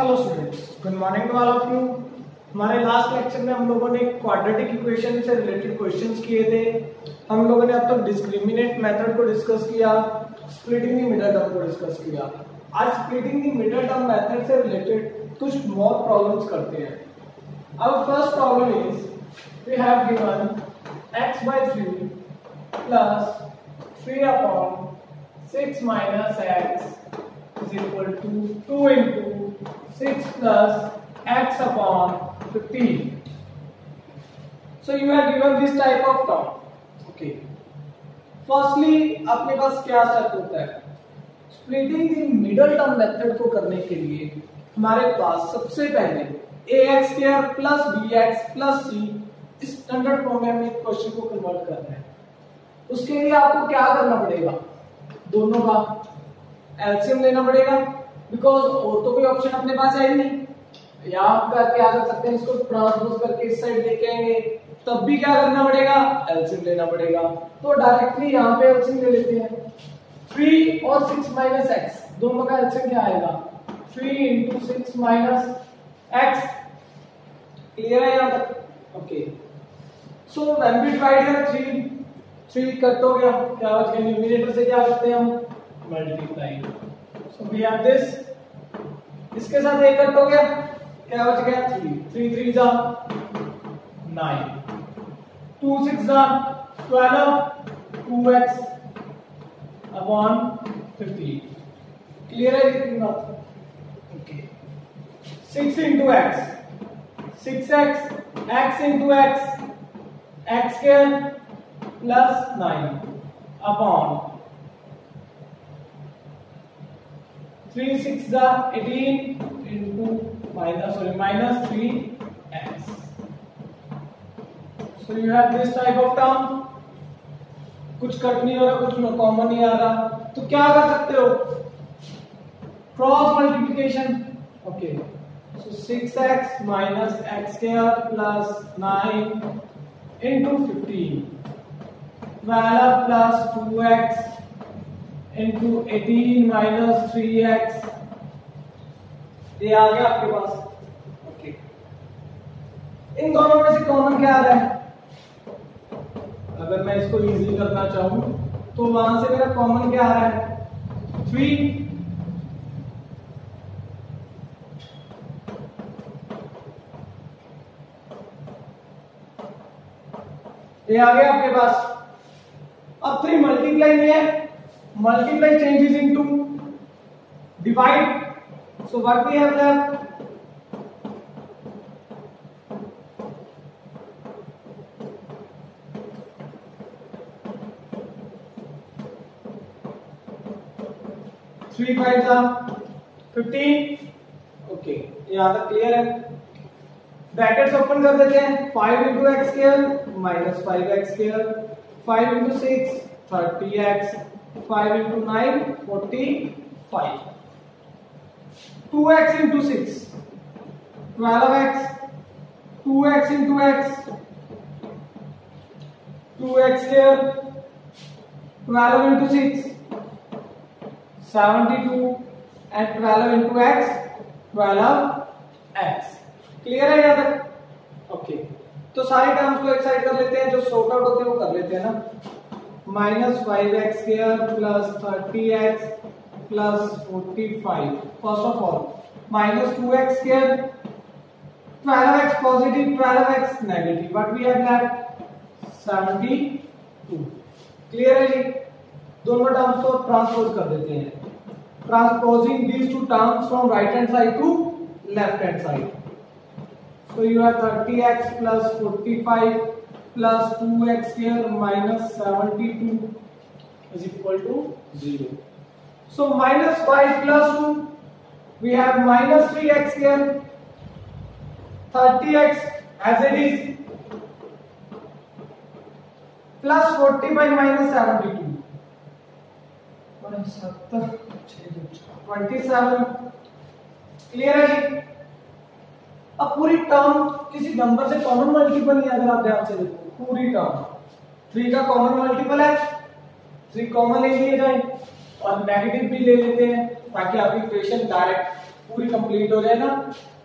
Hello students good morning to all of you हमारे last lecture में हम लोगों ने क्वाड्रेटिक इक्वेशन से रिलेटेड क्वेश्चंस किए थे। हम लोगों ने अब तक डिस्क्रिमिनेट मेथड को डिस्कस किया स्प्लिटिंग द मिडल टर्म को डिस्कस किया। आज splitting the middle term method से रिलेटेड कुछ मोर प्रॉब्लम्स करते हैं। अब first problem is we have given x by 3 plus 3 upon 6 minus x is equal to 2 into 6 plus x upon 15. So you are given this type of term. Okay. Firstly, अपने पास क्या step होता है splitting the middle term method को करने के लिए हमारे पास सबसे पहले a x square plus b x plus c इस स्टैंडर्ड फॉर्म में हमें क्वेश्चन को कन्वर्ट करना है उसके लिए आपको क्या करना पड़ेगा दोनों का एल्सियम लेना पड़ेगा बिकॉज़ और तो कोई ऑप्शन अपने पास है ही नहीं। या आप क्या कर सकते हैं, इसको ट्रांसपोज करके इस साइड लेके आएँगे। तब भी क्या करना पड़ेगा? एल्सियम लेना पड़ेगा। तो डायरेक्टली यहाँ पे एल्सियम ले लेते हैं। थ्री और सिक्स माइनस एक्स दोनों का एल्सियम क्या आएगा? Three into six minus x clear है यहाँ तक? Okay so when we divide here 3 3 cut हो गया। क्या बच गया न्यूमरेटर से क्या करते हैं हम? Multiply so we have this इसके साथ एक कट हो गया? क्या बच गया? 3 3 3 जा 9 2 6 जा 12 2x अपॉन 15 क्लियर है? कितनी okay 6 into x. 6x x. Into x. X square plus 9 upon. Three six eighteen into minus sorry minus three x so you have this type of term कुछ कट नहीं हो रहा, कुछ common नहीं आ रहा। तो क्या कर सकते हो? Cross multiplication okay so six x minus x square plus nine into fifteen twelve plus two x 2x into 18 minus 3x ये आ गया आपके पास। Okay okay. इन दोनों में से कॉमन क्या आ रहा है? अगर मैं इसको इजी करना चाहूँ तो वहाँ से मेरा कॉमन क्या आ रहा है? थ्री ये आ गया आपके पास। अब थ्री मल्टीप्लाई में है। Multiply changes into divide so what we have left three five जा फिफ्टीन ओके यहाँ तक क्लियर है। ब्रैकेट्स ओपन कर देते हैं। Five into x square minus five x square five into six thirty x five into nine forty five two x into six twelve x two x into x two x twelve into six seventy two and twelve into x twelve x clear है यहाँ तक? Okay तो सारे terms को एक side कर लेते हैं, जो सॉर्ट आउट होते हैं, वो कर लेते हैं ना? Minus five x square plus thirty x plus forty five first of all minus two x square twelve x positive twelve x negative but we have left seventy two clear है जी दोनों टर्म्स को transpose कर देते हैं। Transposing these two terms from right hand side to left hand side So, you have 30x plus 45 plus two x square minus seventy two is equal to zero so minus five plus two we have minus three x square thirty x as it is plus forty by minus seventy two twenty seven clear है अब पूरी term किसी number से common multiple नहीं अगर आप ध्यान से देखो। पूरी टर्म थ्री का कॉमन मल्टीपल है. थ्री कॉमन ले लिए जाए और नेगेटिव भी ले लेते हैं ताकि आपकी इक्वेशन डायरेक्ट पूरी कंप्लीट हो जाए ना.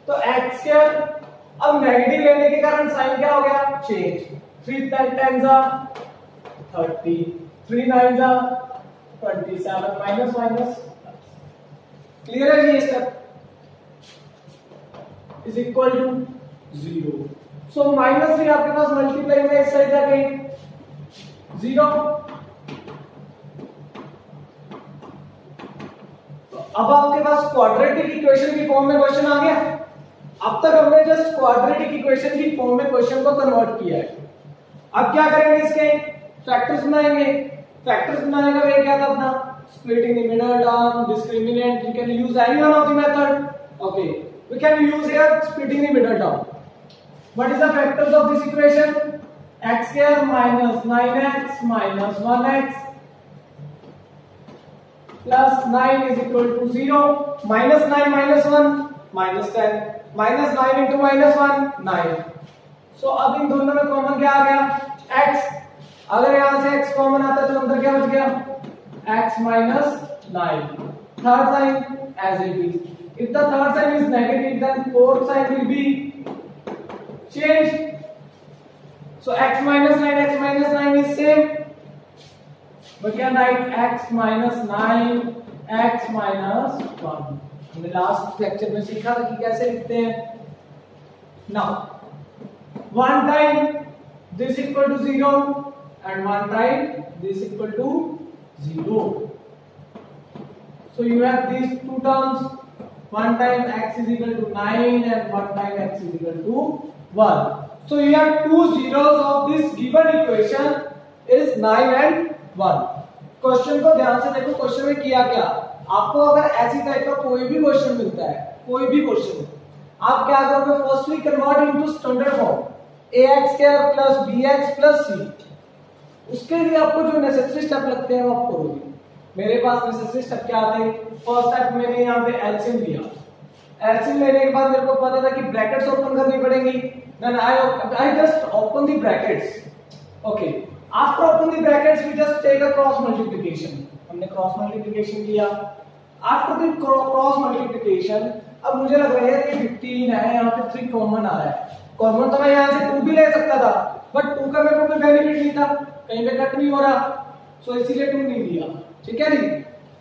तो एक्स स्क्वायर अब नेगेटिव लेने के कारण साइन क्या हो गया? चेंज थ्री टेन जा थर्टी थ्री नाइन जा twenty seven minus minus clear है जी step is equal to zero so minus three आपके पास मल्टीप्लाई में इस साइड जाके। ज़ीरो तो अब आपके पास क्वाड्रेटिक इक्वेशन की फॉर्म में क्वेश्चन आ गया। अब तक हमने जस्ट क्वाड्रेटिक इक्वेशन की फॉर्म में क्वेश्चन को कन्वर्ट किया है। अब क्या करेंगे इसके? फैक्टर्स बनाएँगे। फैक्टर्स बनाने का वे क्या था अपना? Splitting the middle term discriminant, you can use any one of the method okay, we can use here splitting the middle term what is the factors of this equation x square minus 9x minus 1x plus 9 is equal to 0 minus 9 minus 1 minus 10 minus 9 into minus 1 9 so अब इन दोनों में common क्या आ गया x अगर यहाँ से x कॉमन आता है तो अंदर क्या बच गया x minus 9 third sign as it is if the third sign is negative then fourth sign will be changed so x minus 9 x minus 9 is same but can write x minus 9 x minus 1 हमने last lecture में सीखा था कि कैसे लिखते हैं now one time this equal to zero and one time this equal to zero so you have these two terms one time x is equal to 9 and one time x is equal to 1 so, you have two zeros of this given equation is 9 and 1 question को ध्यान से देखो question में किया क्या? आपको अगर ऐसी टाइप का कोई भी क्वेश्चन मिलता है, कोई भी क्वेश्चन आप क्या करोगे? Firstly convert into standard form a x square plus b x plus c उसके लिए आपको जो नेसेसरी स्टेप लगते हैं, वो आप करोगे। मेरे पास नेसेसरी स्टेप क्या थे? फ़र्स्ट स्टेप मैंने यहाँ पे एलसीएम लिया। एलसीएम लेने के बाद मेरे को पता था कि ब्रैकेट्स ओपन करनी पड़ेंगी। Then I I just open the brackets okay after open the brackets we just take a cross multiplication हमने क्रॉस मल्टीप्लिकेशन किया। आफ्टर द क्रॉस मल्टीप्लिकेशन अब मुझे लग रहा है कि 15 है, यहाँ पे 3 कॉमन आ रहा है। कॉमन तो मैं यहाँ से 2 भी ले सकता था बट 2 का मेरे को कोई बेनिफिट नहीं था। कहीं पे कट नहीं हो रहा। सो इसीलिए 2 नहीं दिया। ठीक है जी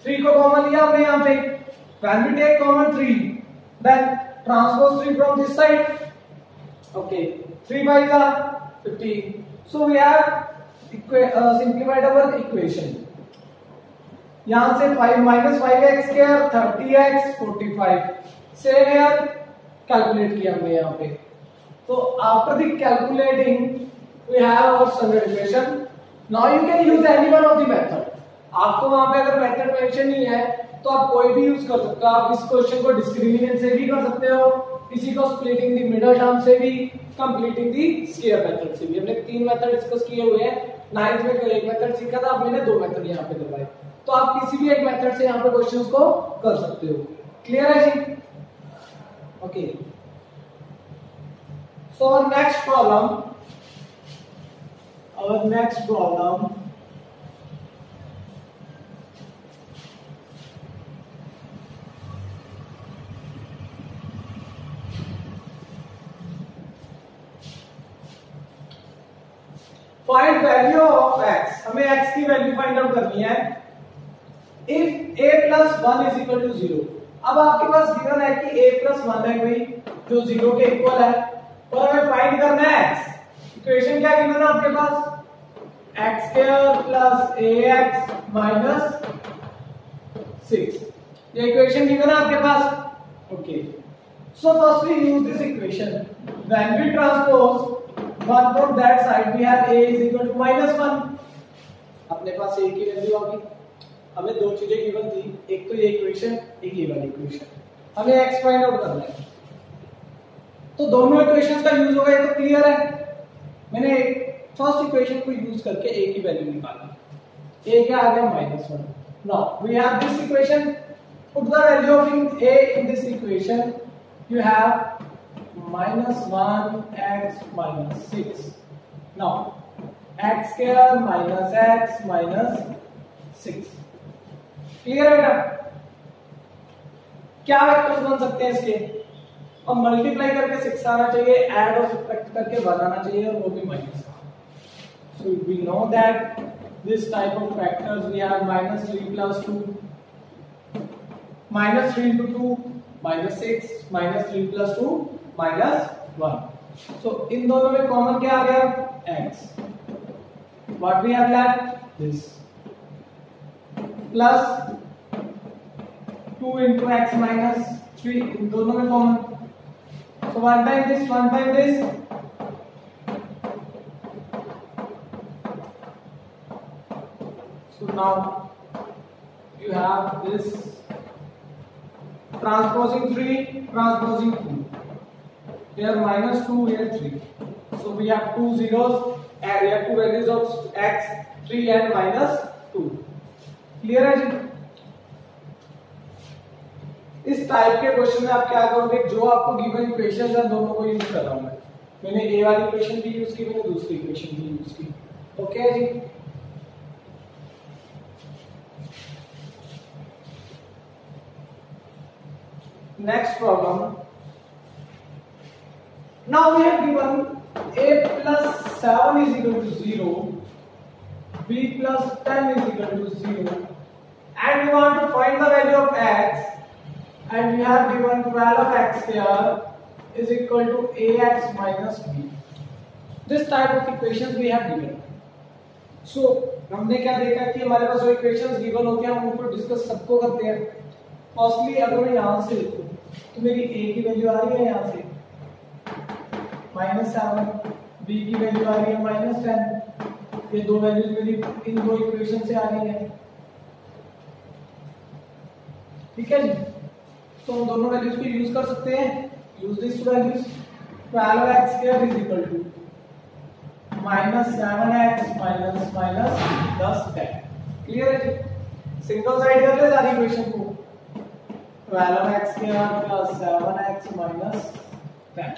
3 को कॉमन लिया हमने यहाँ पे। When we take common 3 then transpose 3 from this side. Okay 3 by the 15 so we have uh, simplified our equation. यहाँ से 5 minus five x square thirty x forty five same यार कैलकुलेट किया हमने यहाँ पे. तो after the calculating we have our standard equation now you can use any one of the method आपको वहाँ पे अगर मेथड मेंशन नहीं है तो आप कोई भी यूज़ कर सकते हो। आप इस क्वेश्चन को डिस्क्रिमिनेंट से भी कर सकते हो, किसी को स्प्लिटिंग द मिडल टर्म से भी कंप्लीटिंग द स्क्वायर मेथड से भी। हमने तीन मेथड डिस्कस किए हुए हैं। नाइन्थ में एक मेथड सीखा था मैंने दो मेथड यहाँ पे करवाए तो आप किसी भी एक मेथड से यहाँ पे क्वेश्चंस को कर सकते हो। क्लियर है जी? Okay so next problem our next problem find value of x. हमें x की वैल्यू फाइंड आउट करनी है. If a plus one is equal to zero अब आपके पास गिवन है कि a प्लस वन है कोई, जो ज़ीरो के इक्वल है. और हमें फाइंड करना है x. इक्वेशन क्या गिवन है आपके पास? x square plus ax minus six ये इक्वेशन गिवन है आपके पास? Okay so firstly use this equation when we transpose one from that side we have a equal to minus one अपने पास a की वैल्यू आ गई हमें दो चीज़ें गिवन थी। एक तो ये इक्वेशन एक ये वाली इक्वेशन हमें x फाइंड आउट करना है। तो दोनों इक्वेशंस का यूज़ होगा, ये तो क्लियर है। मैंने फ़र्स्ट इक्वेशन को यूज़ करके a की वैल्यू निकाली। A क्या आ गया? Minus one now we have this equation put the value of a in this equation. You have minus 1 x minus 6 now, x square minus x minus 6 clear है बेटा? क्या vectors बन सकते हैं इसके? और मल्टीप्लाई करके सिक्स आना चाहिए ऐड और सब्ट्रैक्ट करके वन आना चाहिए, और वो भी minus so we know that this type of factors we have minus three plus two minus three into two minus six minus three plus two minus one. So इन दोनों में common क्या आ गया? X what we have left this plus two into x minus three इन दोनों में common so one by this one by this so now you have this transposing three transposing two Here minus 2, here 3. So we have two zeros and we have two values of x, 3 and minus 2. Clear है जी? इस type के question में आप क्या करोगे जो आपको गिवन इक्वेशन है दोनों को यूज़ कर रहा हूँ मैं मैंने ए वाली इक्वेशन भी यूज़ की मैंने दूसरी इक्वेशन भी यूज़ की okay ji next problem now we have given a plus 7 is equal to 0 b plus 10 is equal to 0 and we want to find the value of x and we have given 12 of x here is equal to ax minus b. This type of equations we have given. So हमने क्या देखा कि हमारे पास जो equations given होते हैं हम उनको डिस्कस सबको करते हैं फर्स्टली अगर मैं यहाँ से लिखूं तो मेरी a की वैल्यू आ रही है यहाँ से माइनस सेवन बी की वैल्यू आ रही है माइनस टेन ये दो वैल्यूज़ मेरी इन दो इक्वेशन से आ रही है। ठीक है जी? तो हम दोनों वैल्यूज़ को यूज़ कर सकते हैं। Use this values 12x square is equal to minus seven x minus minus दस टेन क्लियर है जी? सिंगल साइड कर ले सारी इक्वेशन को। 12x square plus seven x minus ten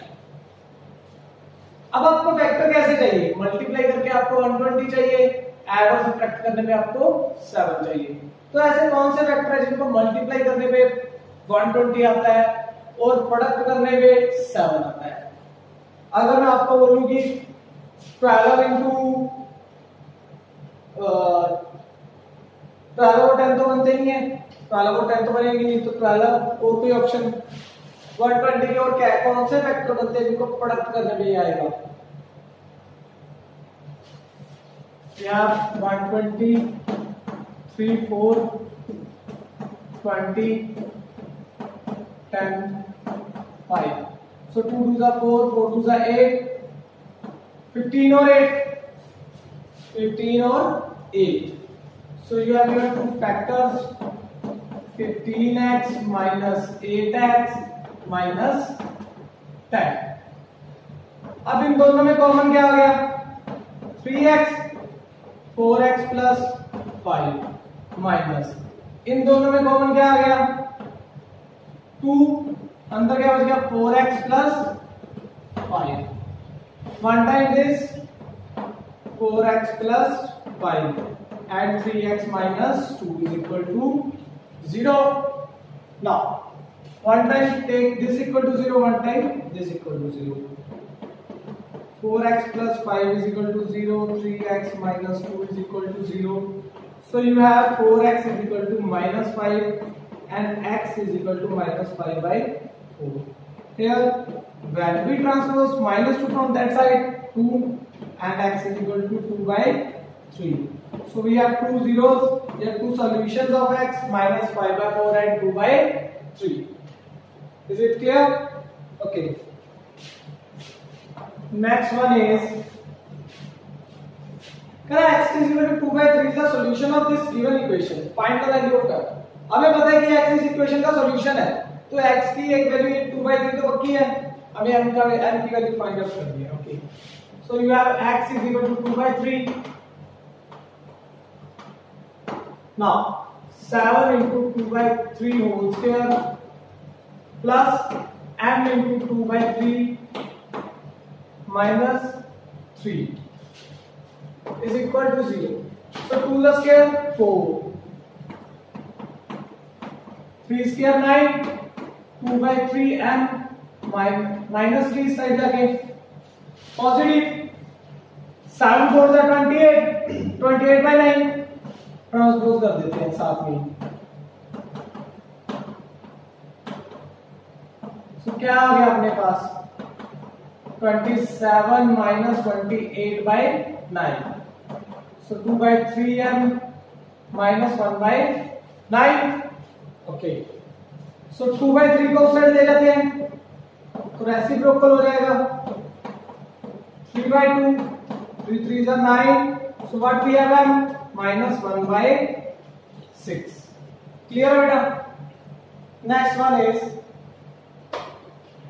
अब आपको फैक्टर कैसे चाहिए? मल्टीप्लाई करके आपको 120 चाहिए ऐड और सब्ट्रैक्ट करने पे आपको 7 चाहिए। तो ऐसे कौन से फैक्टर है जिनको मल्टीप्लाई करने पे 120 आता है और प्रोडक्ट करने में 7 आता है? अगर मैं आपको बोलूँ कि 12 इंटू ट्वेल्व और टेन तो बनते ही है। ट्वेल्व और टेन तो बनेंगे नहीं तो ट्वेल्व और कोई ऑप्शन वन ट्वेंटी के और क्या है कौन से फैक्टर बनते हैं जिनको प्रोडक्ट करने में आएगा यहाँ one twenty three four twenty 10, 5. So 2 2s are 4, 4 2s are 8, 15 or 8, 15 or 8. So you have your two factors 15x minus 8x minus 10. अब इन दोनों में कॉमन क्या आ गया? 3x 4x plus five minus. इन दोनों में कॉमन क्या आ गया? टू। अंदर क्या बच गया? Four x plus five. One time this four x plus five and three x minus two is equal to zero now one time take this equal to 0 one time this equal to 0 4x plus 5 is equal to 0 3x minus 2 is equal to 0 so you have 4x is equal to minus 5 and x is equal to minus 5 by 4. Here when we transpose minus 2 from that side 2 and x is equal to 2 by 3. So we have two zeros, have two solutions of x minus 5 by 4 and 2 by 3. Is it clear? Okay. Next one is x is equal to 2 by 3 is the solution of this given equation. Find the value of x. हमें पता है कि x इस equation का solution है तो x की एक वैल्यू 2 बाई 3 तो पक्की है हमें m का m की वैल्यू फाइंड आउट करनी है okay so you have x is equal to 2 by 3 now 7 into 2 by 3 whole square plus m into 2 by 3 minus 3 is equal to 0 so 2 the square 4 3 square 9 two by three m minus three side जाके positive seven four से twenty eight twenty eight by nine transpose कर देते हैं साथ में तो क्या आ गया अपने पास? 27 seven minus twenty eight by nine so two by three m minus one by nine okay so two by three को साइड दे लेते हैं। तो रेसिप हो जाएगा। Three by two three three जन nine so what we have m minus one by six clear बेटा? Next one is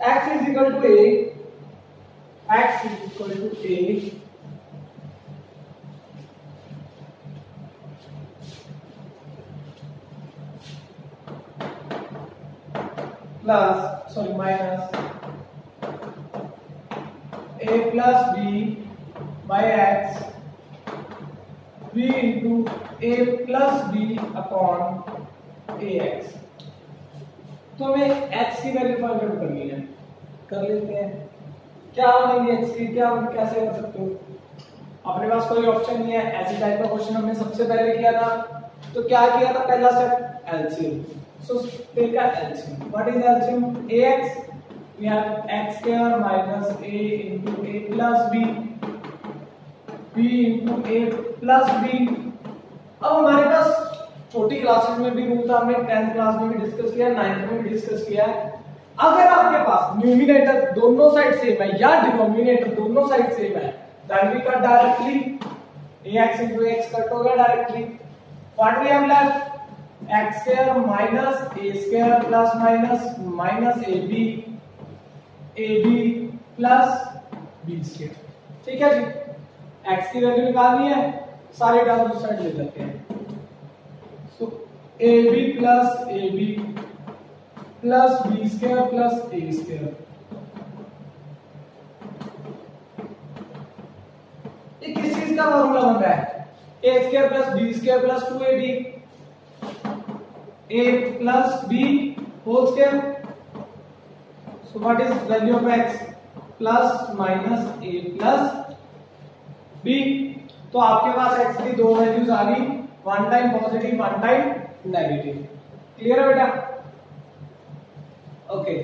x is equal to a x is equal to a plus sorry minus a plus b by x b into a plus b upon ax तो हमें x की value find out करनी है कर लेते हैं। क्या x की क्या कैसे कर सकते हो? अपने पास कोई ऑप्शन नहीं है। ऐसी टाइप का क्वेश्चन हमने सबसे पहले किया था। तो क्या किया था पहला step LCM so take a LCM what is LCM ax. We have x square minus a into a plus b. b into a plus b. अब हमारे पास छोटी क्लासेस में भी रूल था हमने 10th क्लास में भी डिस्कस किया 9th में भी डिस्कस किया है। अगर आपके पास न्यूमिनेटर दोनों साइड सेम है या डिनोमिनेटर दोनों साइड सेम है then we cut directly ax into x cut हो गया directly what we have left x square minus a square plus minus minus ab ab plus b square. ठीक है जी? X की वैल्यू निकालनी है, सारे टर्म साइड ले लेते हैं so ab plus ab plus B square plus A square ये किस चीज़ का फॉर्मूला होता है? A square plus B square plus two A B A plus B whole square so what is value of X plus minus A plus B तो आपके पास x की दो वैल्यूज़ आ गई. One time positive one time negative clear है बेटा? Okay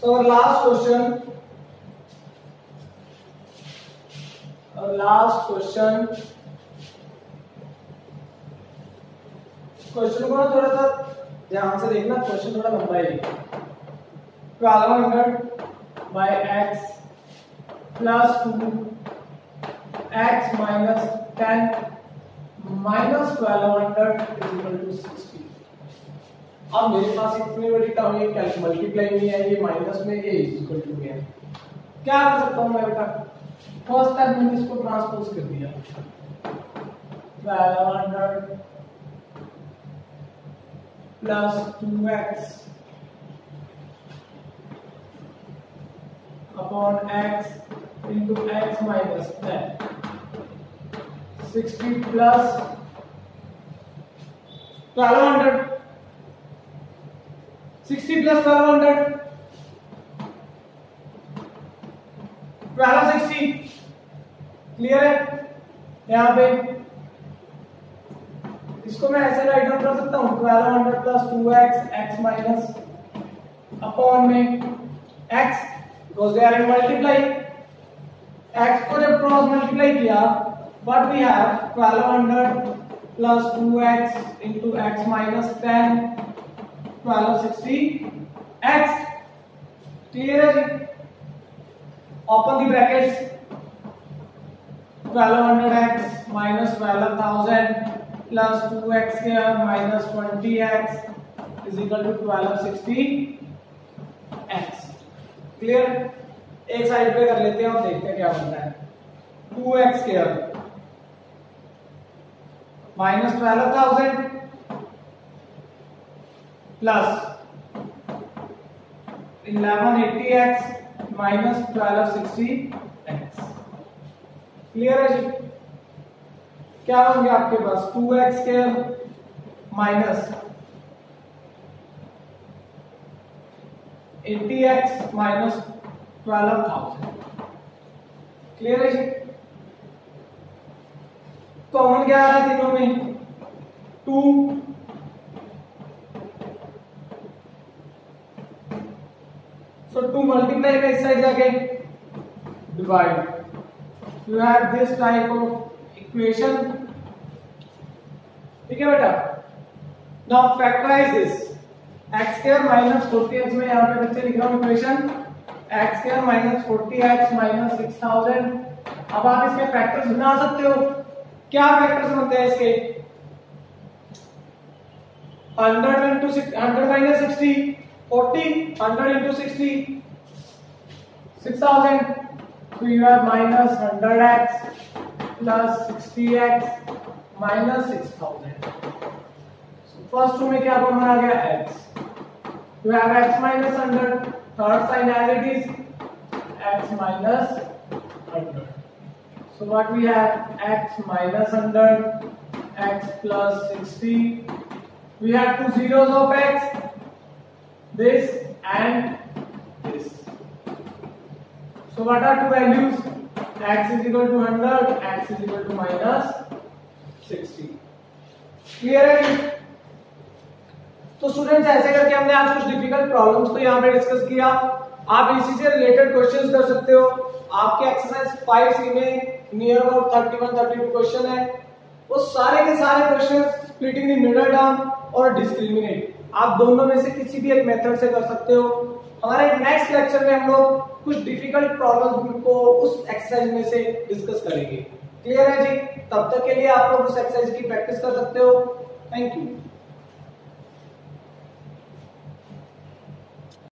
so last question last question question को ना थोड़ा सा ध्यान से देखना क्वेश्चन थोड़ा लंबा है twelve hundred by X plus two X minus ten minus twelve hundred is equal to sixty अब मेरे पास इतनी बड़ी टर्म ये मल्टीप्लाई नहीं है, ये माइनस में ये इक्वल टू में है। क्या कर सकता हूँ मैं बेटा? फ़र्स्ट टाइम मैंने इसको ट्रांसपोज कर दिया। Twelve hundred plus 2x upon x into x minus 10 60 plus 1200 60 plus 1200 1260 clear है? यहाँ पे। इसको मैं ऐसे राइट डाउन कर सकता हूँ। Twelve hundred plus two X X minus upon में एक्स इन मल्टीप्लाई एक्स को जब क्रॉस मल्टीप्लाई किया but we have twelve hundred plus two X into X minus ten. Twelve sixty X clear है जी? Open the brackets 1200x minus 12000 plus 2x here minus 20x is equal to 1260 x. Clear एक side पे कर लेते हैं और देखते हैं क्या बनता है। 2x square minus twelve thousand plus eleven eighty X minus twelve sixty X clear है जी? क्या होंगे आपके पास? Two X square minus eighty X minus twelve thousand clear है जी? कॉमन क्या आ रहा है तीनों में टू टू मल्टीप्लाई का इस साइड जाके divide you have this type of equation ठीक है बेटा? Now factorise this x square minus forty X में यहाँ पे बच्चे लिख रहा हूँ equation X square minus forty X minus six thousand अब आप इसके फैक्टर्स बना सकते हो। क्या फैक्टर्स बनते हैं इसके? Hundred into hundred minus sixty forty hundred into sixty six thousand so you have minus 100x plus 60x minus 6000 so first two में क्या कॉमन आ गया x you have x minus 100 third sign as it is x minus 100 so what we have x minus 100 x plus 60 we have two zeros of x this and this. So, what are two values? x is equal to 100 x is equal to minus 60 clear है तो students ऐसे करके हमने आज कुछ difficult problems को यहाँ पे डिस्कस किया। आप इसी से रिलेटेड क्वेश्चंस कर सकते हो। आपके एक्सरसाइज 5 सी में नियर अबाउट 31 32 क्वेश्चन है। वो सारे के सारे क्वेश्चन स्प्लिटिंग मिडल टर्म और डिस्क्रिमिनेट आप दोनों में से किसी भी एक मेथड से कर सकते हो। हमारे नेक्स्ट लेक्चर में हम लोग कुछ डिफ़िकल्ट प्रॉब्लम्स को उस एक्सरसाइज में से डिस्कस करेंगे। क्लियर है जी? तब तक के लिए आप लोग उस एक्सरसाइज की प्रैक्टिस कर सकते हो। Thank you